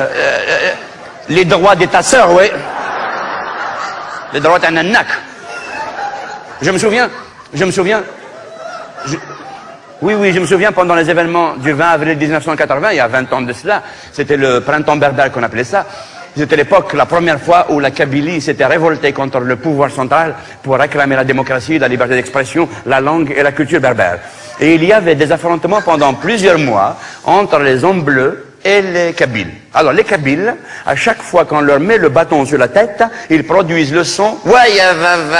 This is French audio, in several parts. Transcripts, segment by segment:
Euh, euh, les droits des tasseurs, oui. Les droits d'un nac. Je me souviens, je me souviens. je- oui, oui, je me souviens pendant les événements du 20 avril 1980, il y a 20 ans de cela, c'était le printemps berbère qu'on appelait ça. C'était l'époque, la première fois où la Kabylie s'était révoltée contre le pouvoir central pour réclamer la démocratie, la liberté d'expression, la langue et la culture berbère. Et il y avait des affrontements pendant plusieurs mois entre les hommes bleus et les Kabyles. Alors les Kabyles, à chaque fois qu'on leur met le bâton sur la tête, ils produisent le son « Ouais, va, va !»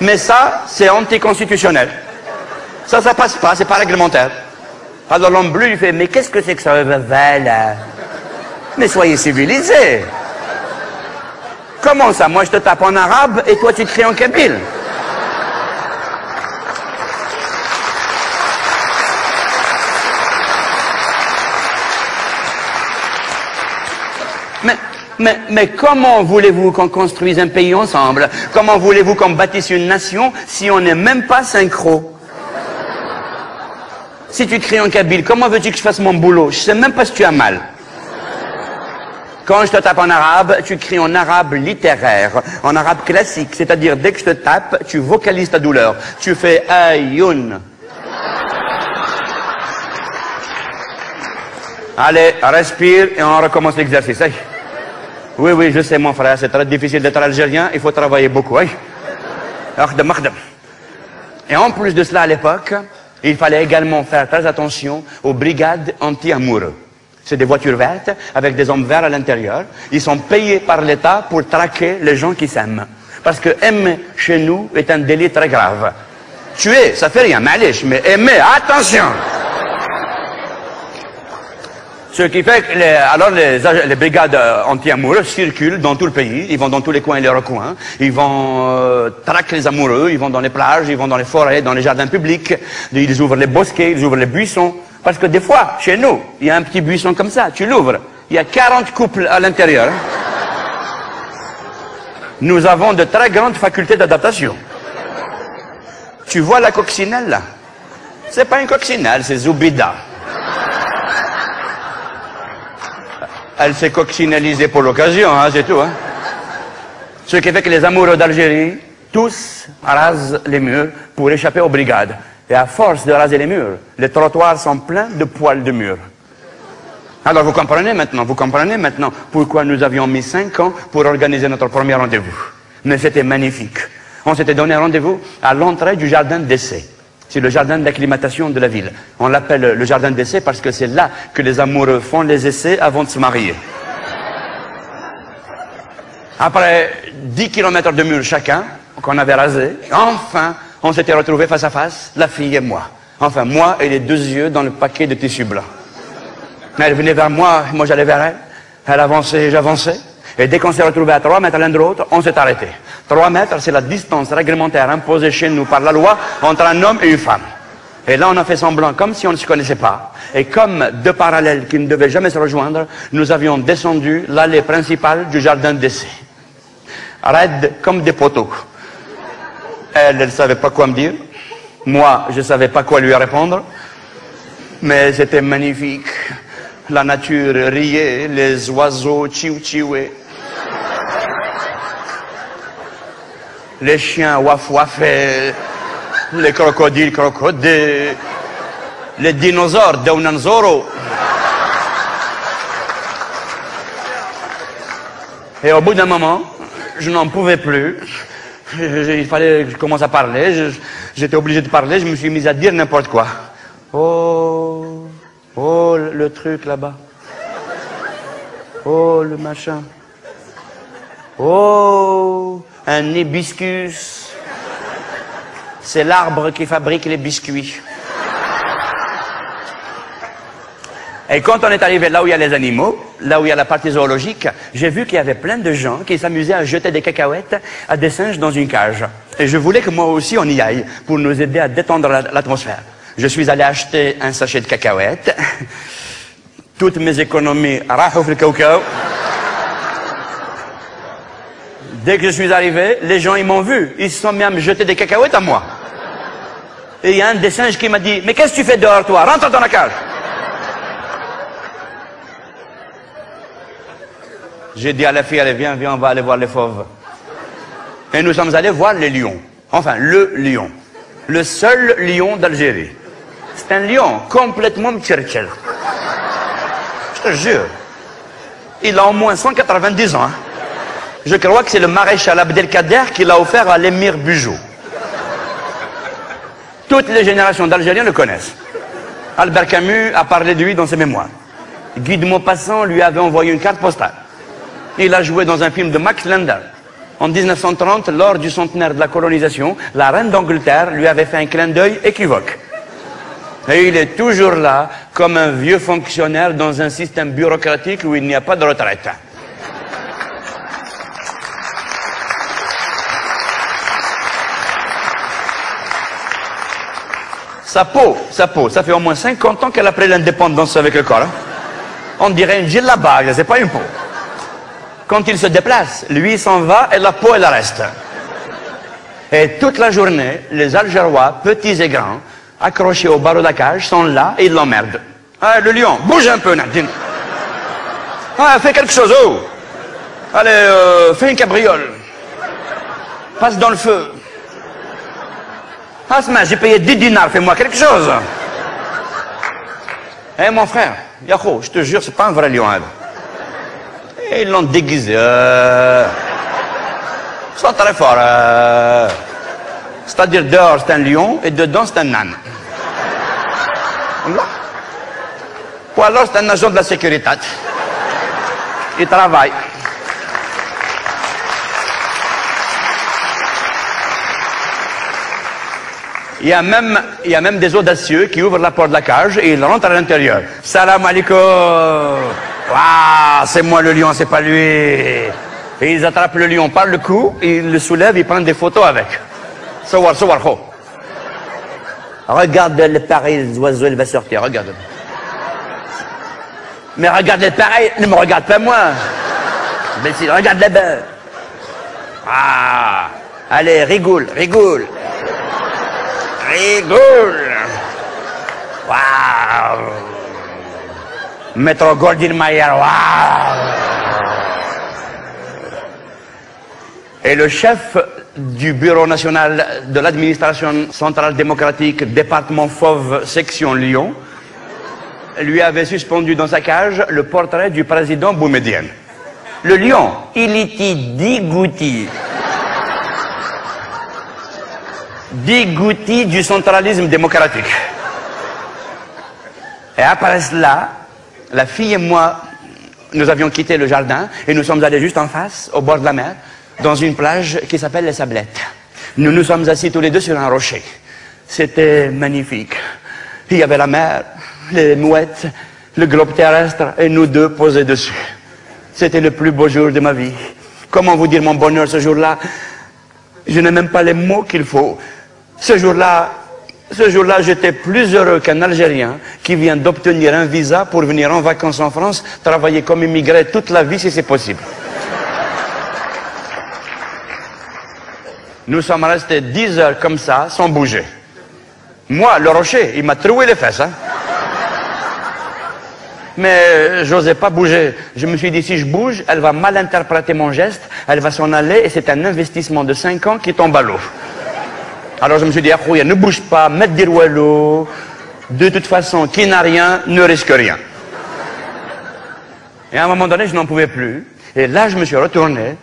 Mais ça, c'est anticonstitutionnel. Ça, ça passe pas, c'est pas réglementaire. Alors l'homme bleu, il fait, mais qu'est-ce que c'est que ça va, là Mais soyez civilisés. Comment ça? Moi, je te tape en arabe et toi, tu te cries en kabyle. Mais, comment voulez-vous qu'on construise un pays ensemble? Comment voulez-vous qu'on bâtisse une nation si on n'est même pas synchro? Si tu cries en kabyle, comment veux-tu que je fasse mon boulot? Je sais même pas si tu as mal. Quand je te tape en arabe, tu cries en arabe littéraire, en arabe classique, c'est-à-dire dès que je te tape, tu vocalises ta douleur. Tu fais ayoun. Allez, respire et on recommence l'exercice. Oui, oui, je sais, mon frère, c'est très difficile d'être algérien, il faut travailler beaucoup. akhdam. Et en plus de cela, à l'époque, il fallait également faire très attention aux brigades anti-amoureux. C'est des voitures vertes avec des hommes verts à l'intérieur. Ils sont payés par l'État pour traquer les gens qui s'aiment. Parce que aimer chez nous est un délit très grave. Tuer, ça fait rien, malish, mais aimer, attention Ce qui fait que les, alors les, les brigades euh, anti-amoureux circulent dans tout le pays, ils vont dans tous les coins et les recoins, ils vont euh, traquer les amoureux, ils vont dans les plages, ils vont dans les forêts, dans les jardins publics, ils ouvrent les bosquets, ils ouvrent les buissons. Parce que des fois, chez nous, il y a un petit buisson comme ça, tu l'ouvres, il y a 40 couples à l'intérieur. Nous avons de très grandes facultés d'adaptation. Tu vois la coccinelle là? C'est pas une coccinelle, c'est Zoubida. Elle s'est coccinellisée pour l'occasion, hein, c'est tout. Hein. Ce qui fait que les amoureux d'Algérie, tous rasent les murs pour échapper aux brigades. Et à force de raser les murs, les trottoirs sont pleins de poils de murs. Alors vous comprenez maintenant, vous comprenez maintenant pourquoi nous avions mis cinq ans pour organiser notre premier rendez-vous. Mais c'était magnifique. On s'était donné rendez-vous à l'entrée du jardin d'essai. C'est le jardin d'acclimatation de la ville. On l'appelle le jardin d'essai parce que c'est là que les amoureux font les essais avant de se marier. Après 10 kilomètres de mur chacun, qu'on avait rasé, enfin, on s'était retrouvés face à face, la fille et moi. Enfin, moi et les deux yeux dans le paquet de tissu blanc. Elle venait vers moi, moi j'allais vers elle. Elle avançait, j'avançais. Et dès qu'on s'est retrouvés à 3 mètres l'un de l'autre, on s'est arrêté. 3 mètres, c'est la distance réglementaire imposée chez nous par la loi entre un homme et une femme. Et là, on a fait semblant comme si on ne se connaissait pas. Et comme deux parallèles qui ne devaient jamais se rejoindre, nous avions descendu l'allée principale du jardin d'essai. Raide comme des poteaux. Elle, elle ne savait pas quoi me dire. Moi, je ne savais pas quoi lui répondre. Mais c'était magnifique. La nature riait, les oiseaux chiou-chiouaient. Les chiens waf-wafaient, les crocodiles crocodaient, les dinosaures daunanzoro. Et au bout d'un moment, je n'en pouvais plus. Il fallait que je commence à parler. J'étais obligé de parler. Je me suis mis à dire n'importe quoi. Oh, oh, le truc là-bas. Oh, le machin. Oh, un hibiscus. C'est l'arbre qui fabrique les biscuits. Et quand on est arrivé là où il y a les animaux, là où il y a la partie zoologique, j'ai vu qu'il y avait plein de gens qui s'amusaient à jeter des cacahuètes à des singes dans une cage. Et je voulais que moi aussi on y aille pour nous aider à détendre l'atmosphère. Je suis allé acheter un sachet de cacahuètes. Toutes mes économies, rahouf le cacao. Dès que je suis arrivé, les gens, ils m'ont vu. Ils se sont mis à me jeter des cacahuètes à moi. Et il y a un des singes qui m'a dit, mais qu'est-ce que tu fais dehors, toi? Rentre dans la cage. J'ai dit à la fille, allez, viens, viens, on va aller voir les fauves. Et nous sommes allés voir les lions. Enfin, le lion. Le seul lion d'Algérie. C'est un lion complètement Churchill. Je te jure. Il a au moins 190 ans. Hein. Je crois que c'est le maréchal Abdelkader qui l'a offert à l'émir Bujou. Toutes les générations d'Algériens le connaissent. Albert Camus a parlé de lui dans ses mémoires. Guy de Maupassant lui avait envoyé une carte postale. Il a joué dans un film de Max Lander. En 1930, lors du centenaire de la colonisation, la reine d'Angleterre lui avait fait un clin d'œil équivoque. Et il est toujours là, comme un vieux fonctionnaire dans un système bureaucratique où il n'y a pas de retraite. Sa peau, sa peau, ça fait au moins 50 ans qu'elle a pris l'indépendance avec le corps. hein. On dirait une bague, c'est pas une peau. Quand il se déplace, lui s'en va et la peau elle reste. Et toute la journée, les Algérois, petits et grands, accrochés au barreau de la cage, sont là et ils l'emmerdent. Ah, le lion, bouge un peu, Nadine. Ah, fais quelque chose, oh. Allez, euh, fais une cabriole. Passe dans le feu. Asma, j'ai payé 10 dinars, fais-moi quelque chose. Eh, mon frère, Yahoo, je te jure, c'est pas un vrai lion, hein. Et ils l'ont déguisé. Euh... Ils très forts. euh. C'est-à-dire, dehors, c'est un lion, et dedans, c'est un âne. Ou alors, c'est un agent de la sécurité. Il travaille. Il y, a même, il y a même des audacieux qui ouvrent la porte de la cage et ils rentrent à l'intérieur. Salam alaikum. Waouh, c'est moi le lion, c'est pas lui. Et ils attrapent le lion par le cou, ils le soulèvent, ils prennent des photos avec. Sawar, sawar, ho. Regarde le pareil, l'oiseau, il va sortir, regarde. Mais regarde le pareil, ne me regarde pas moi. Mais si, regarde là-bas. Ah, allez, rigole, rigole. Rigole. Waouh. Maître Goldwyn-Mayer, waouh. Et le chef du Bureau national de l'administration centrale démocratique, département Fauve, section Lyon, lui avait suspendu dans sa cage le portrait du président Boumedienne. Le lion, il était dégoûté. Dégoûté du centralisme démocratique. Et après cela, la fille et moi, nous avions quitté le jardin et nous sommes allés juste en face, au bord de la mer, dans une plage qui s'appelle les Sablettes. Nous nous sommes assis tous les deux sur un rocher. C'était magnifique. Il y avait la mer, les mouettes, le globe terrestre et nous deux posés dessus. C'était le plus beau jour de ma vie. Comment vous dire mon bonheur ce jour-là? Je n'ai même pas les mots qu'il faut. Ce jour-là, ce jour-là, j'étais plus heureux qu'un Algérien qui vient d'obtenir un visa pour venir en vacances en France, travailler comme immigré toute la vie si c'est possible. Nous sommes restés dix heures comme ça, sans bouger. Moi, le rocher, il m'a troué les fesses. Hein. Mais j'osais pas bouger. Je me suis dit, si je bouge, elle va mal interpréter mon geste, elle va s'en aller et c'est un investissement de cinq ans qui tombe à l'eau. Alors je me suis dit, Akhouya, ne bouge pas, mets des l'eau. De toute façon, qui n'a rien ne risque rien. Et à un moment donné, je n'en pouvais plus. Et là, je me suis retourné.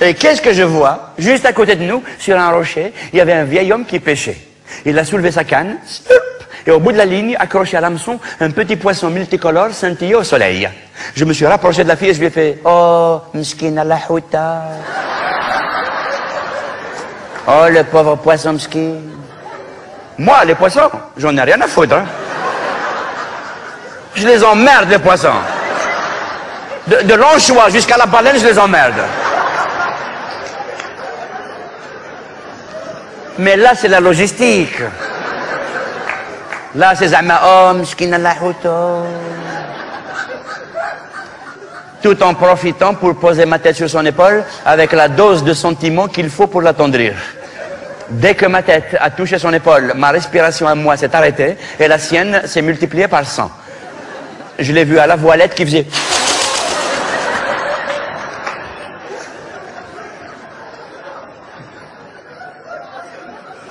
Et qu'est-ce que je vois? Juste à côté de nous, sur un rocher, il y avait un vieil homme qui pêchait. Il a soulevé sa canne, et au bout de la ligne, accroché à l'hameçon, un petit poisson multicolore scintillait au soleil. Je me suis rapproché de la fille et je lui ai fait « Oh, mskin la. Oh, le pauvre poisson mskin. Moi, les poissons, j'en ai rien à foutre. hein. Je les emmerde, les poissons. De l'anchois jusqu'à la baleine, je les emmerde. Mais là, c'est la logistique. Là, c'est Zama Homme, Skin Allah Tout en profitant pour poser ma tête sur son épaule avec la dose de sentiment qu'il faut pour l'attendrir. Dès que ma tête a touché son épaule, ma respiration à moi s'est arrêtée et la sienne s'est multipliée par 100. Je l'ai vu à la voilette qui faisait...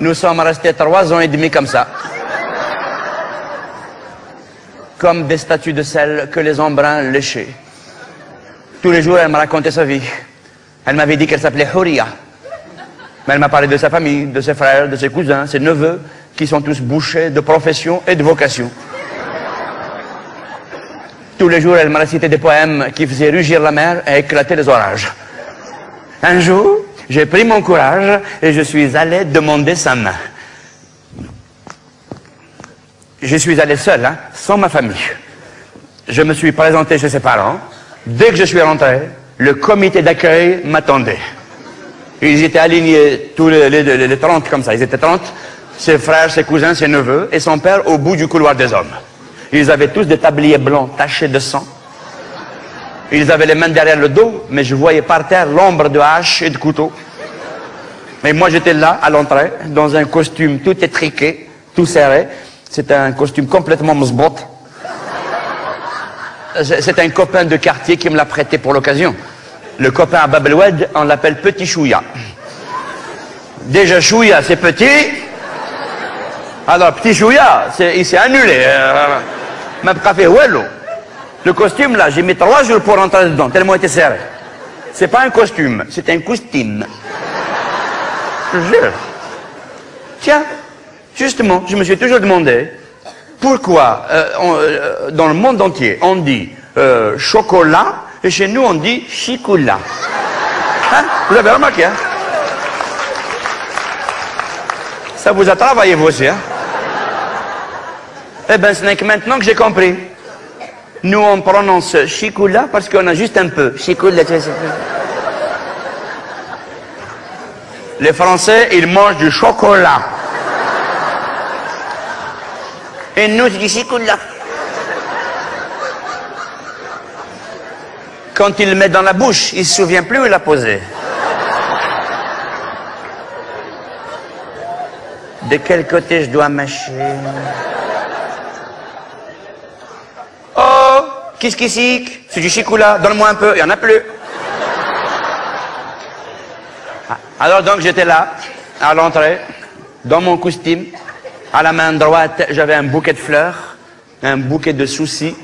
Nous sommes restés trois ans et demi comme ça. Comme des statues de sel que les embruns léchaient. Tous les jours, elle me racontait sa vie. Elle m'avait dit qu'elle s'appelait Huria. Mais elle m'a parlé de sa famille, de ses frères, de ses cousins, ses neveux, qui sont tous bouchés de profession et de vocation. Tous les jours, elle m'a récité des poèmes qui faisaient rugir la mer et éclater les orages. Un jour, j'ai pris mon courage et je suis allé demander sa main. Je suis allé seul, hein, sans ma famille. Je me suis présenté chez ses parents. Dès que je suis rentré, le comité d'accueil m'attendait. Ils étaient alignés, tous les, les, les, 30 comme ça. Ils étaient 30, ses frères, ses cousins, ses neveux, et son père au bout du couloir des hommes. Ils avaient tous des tabliers blancs tachés de sang. Ils avaient les mains derrière le dos, mais je voyais par terre l'ombre de haches et de couteaux. Mais moi j'étais là, à l'entrée, dans un costume tout étriqué, tout serré. C'était un costume complètement msbot. C'est un copain de quartier qui me l'a prêté pour l'occasion. Le copain à Babelwed, on l'appelle Petit Chouya. Déjà Chouya, c'est petit. Alors Petit Chouya, il s'est annulé. Même café. Le costume là, j'ai mis trois jours pour rentrer dedans, tellement il était serré. C'est pas un costume, c'est un costume. Je. Tiens, justement, je me suis toujours demandé pourquoi euh, euh, dans le monde entier on dit euh, chocolat et chez nous on dit chicoula. Hein? Vous avez remarqué hein? Ça vous a travaillé vous aussi hein? Eh bien ce n'est que maintenant que j'ai compris. Nous on prononce chicoula parce qu'on a juste un peu. Chicoula, Les Français, ils mangent du chocolat. C'est du chicoula. Quand il le met dans la bouche, il se souvient plus où il l'a posé. De quel côté je dois mâcher? Oh Qu'est-ce qui C'est du chicoula, donne-moi un peu, il n'y en a plus. Ah, alors donc j'étais là, à l'entrée, dans mon costume. À la main droite, j'avais un bouquet de fleurs, un bouquet de soucis,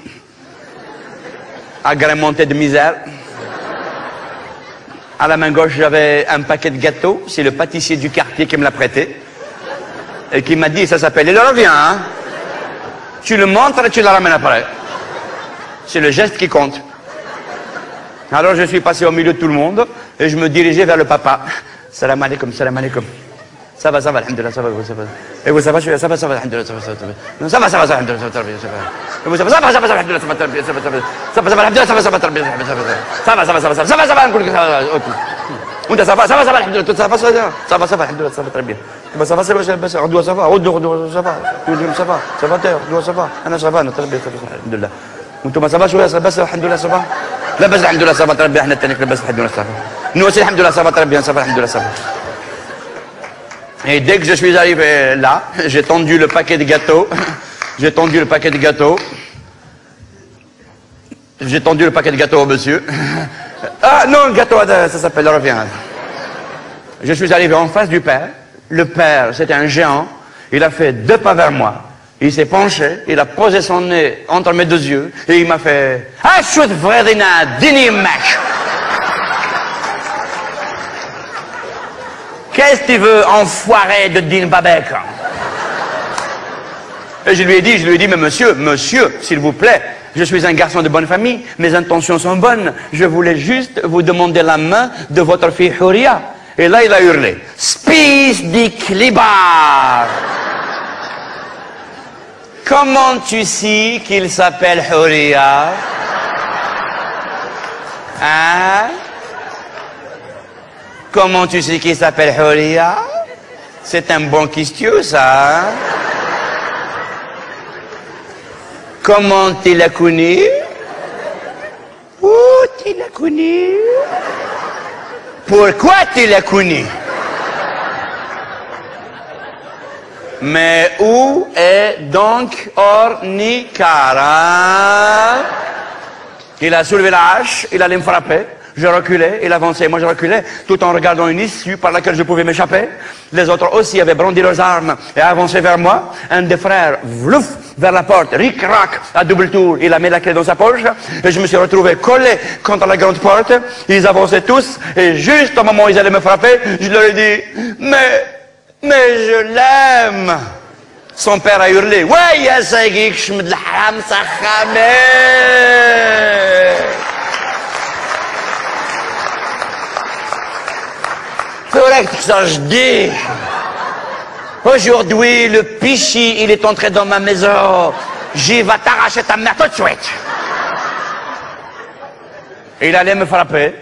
agrémenté de misère. À la main gauche, j'avais un paquet de gâteaux. C'est le pâtissier du quartier qui me l'a prêté. Et qui m'a dit, ça s'appelle, il revient, hein. Tu le montres et tu le ramènes après. C'est le geste qui compte. Alors je suis passé au milieu de tout le monde et je me dirigeais vers le papa. Salam alaikum, salam alaikum. سبعة سبعة الحمد لله سبعة سبعة يقول سبعة شوية سبعة سبعة الحمد لله سبعة سبعة سبعة سبعة الحمد لله سبعة تربية سبعة يقول سبعة سبعة سبعة الحمد لله سبعة تربية سبعة سبعة سبعة سبعة الحمد لله سبعة سبعة تربية سبعة سبعة سبعة سبعة سبعة سبعة سبعة نقول لك وانت سبعة سبعة سبعة الحمد لله سبعة سبعة سبعة سبعة الحمد لله سبعة تربية تبقى سبعة سبعة بس عدوى سبعة عدوى عدوى سبعة يوم سبعة سبعة عدوى سبعة أنا سبعة أنا تربية الحمد لله وأنتم سبعة شوية بس الحمد لله سبعة لا بس الحمد لله سبعة تربية إحنا التانيين بس الحمد لله سبعة نوسي الحمد لله سبعة تربية سبعة الحمد لله سبعة Et dès que je suis arrivé là, j'ai tendu le paquet de gâteaux. J'ai tendu le paquet de gâteaux. J'ai tendu le paquet de gâteaux au monsieur. Ah non, le gâteau, ça s'appelle revient. Je suis arrivé en face du père. Le père, c'était un géant. Il a fait deux pas vers moi. Il s'est penché, il a posé son nez entre mes deux yeux et il m'a fait Ah, shoot, dini. Qu'est-ce que tu veux, enfoiré de Din Babek Et je lui ai dit, je lui ai dit, mais monsieur, monsieur, s'il vous plaît, je suis un garçon de bonne famille, mes intentions sont bonnes, je voulais juste vous demander la main de votre fille Huria. Et là, il a hurlé, Spice di Klibar Comment tu sais qu'il s'appelle Huria? Hein? Comment tu sais qu'il s'appelle Huria C'est un bon question, ça. Hein? Comment tu l'as connu? Où tu l'as connu? Pourquoi tu l'as connu? Mais où est donc Ornicara? Il a soulevé la hache, il allait me frapper. Je reculais, il avançait, moi je reculais, tout en regardant une issue par laquelle je pouvais m'échapper. Les autres aussi avaient brandi leurs armes et avancé vers moi. Un des frères, vlouf, vers la porte, ric-rac, à double tour. Il a mis la clé dans sa poche et je me suis retrouvé collé contre la grande porte. Ils avançaient tous et juste au moment où ils allaient me frapper, je leur ai dit, mais, mais je l'aime. Son père a hurlé, ouais, Que ça je dis. Aujourd'hui, le pichi, il est entré dans ma maison. J'y vais t'arracher ta mère tout de suite. Il allait me frapper.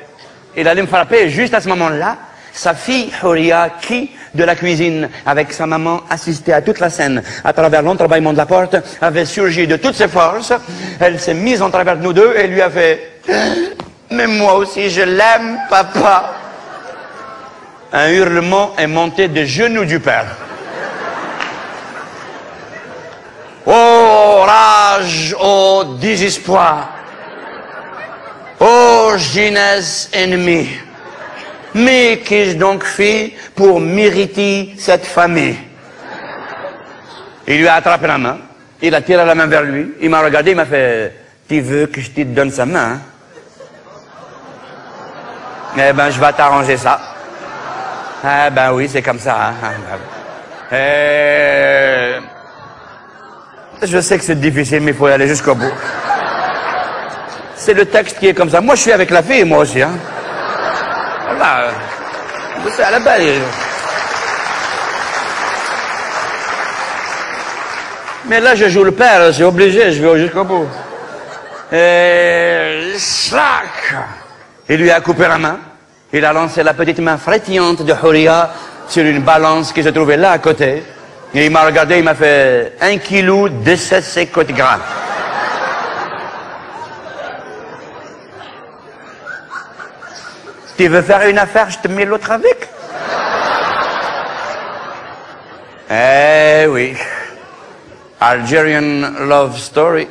Il allait me frapper. Et juste à ce moment-là, sa fille Horia, qui de la cuisine, avec sa maman, assistait à toute la scène, à travers l'entrebâillement de la porte, avait surgi de toutes ses forces. Elle s'est mise en travers de nous deux et lui a fait « Mais moi aussi, je l'aime, papa !» Un hurlement est monté des genoux du père. Oh rage, oh désespoir, oh jeunesse ennemie. Mais qu'ai-je donc fait pour mériter cette famille? Il lui a attrapé la main, il a tiré la main vers lui, il m'a regardé, il m'a fait « Tu veux que je te donne sa main hein? Eh ben, je vais t'arranger ça. Ah ben oui, c'est comme ça. Hein. Ah, ben euh, je sais que c'est difficile, mais il faut aller jusqu'au bout. C'est le texte qui est comme ça. Moi, je suis avec la fille, moi aussi. Hein. Voilà. C'est à la belle. Mais là, je joue le père, c'est obligé, je vais jusqu'au bout. Et... Il lui a coupé la main. Il a lancé la petite main frétillante de Huria sur une balance qui se trouvait là à côté. Et il m'a regardé, il m'a fait un kilo de côtes gras. Tu veux faire une affaire, je te mets l'autre avec? Eh oui. Algerian love story.